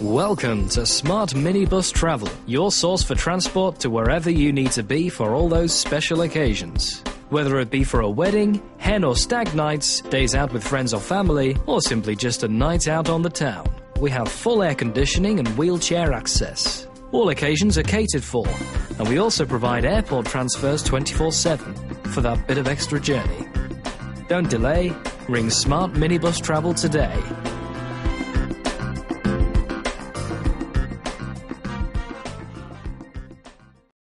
Welcome to Smart Minibus Travel, your source for transport to wherever you need to be for all those special occasions. Whether it be for a wedding, hen or stag nights, days out with friends or family, or simply just a night out on the town, we have full air conditioning and wheelchair access. All occasions are catered for, and we also provide airport transfers 24 7 for that bit of extra journey. Don't delay, ring Smart Minibus Travel today